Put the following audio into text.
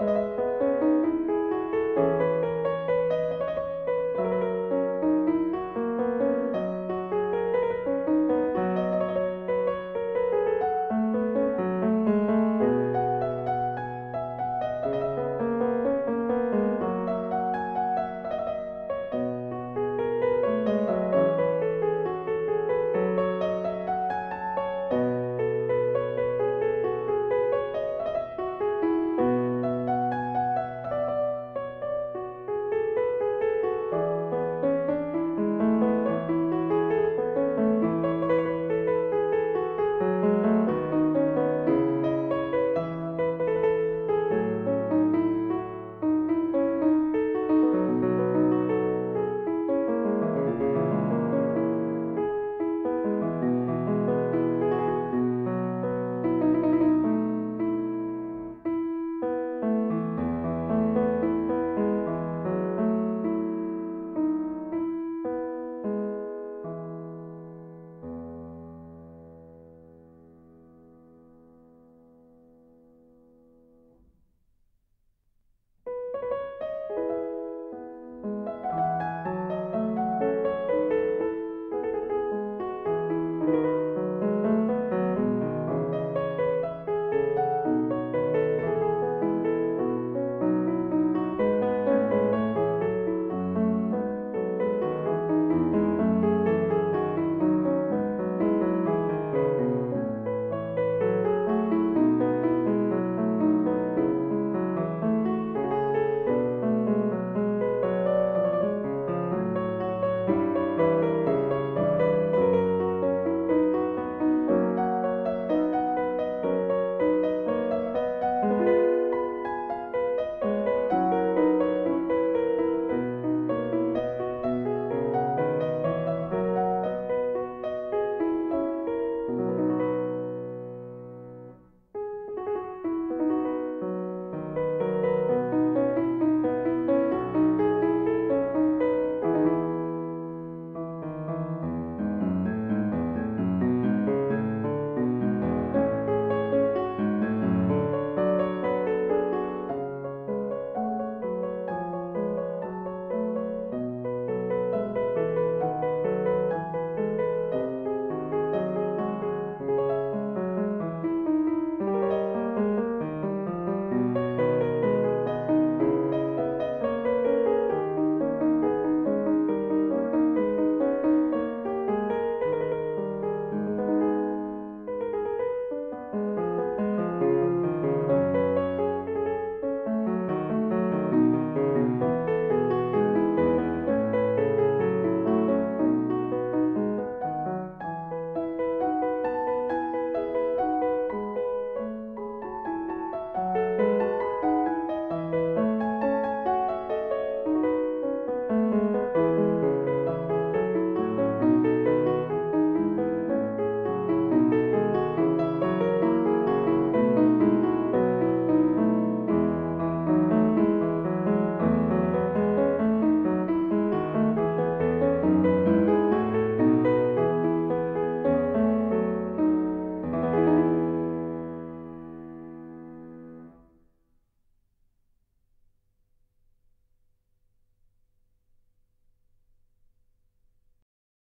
Música